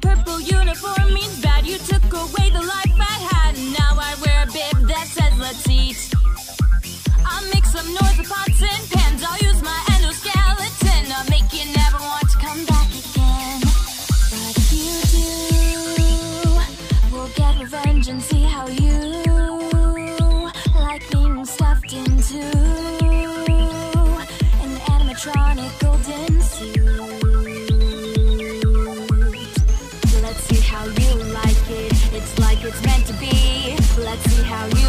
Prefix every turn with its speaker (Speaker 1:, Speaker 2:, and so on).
Speaker 1: purple uniform means bad. You took away the life I had, and now I wear a bib that says let's eat. I'll make some noise with pots and pans. I'll use my endoskeleton. I'll make you never want to come back again. But if you do, we'll get revenge and see to be. Let's see how you.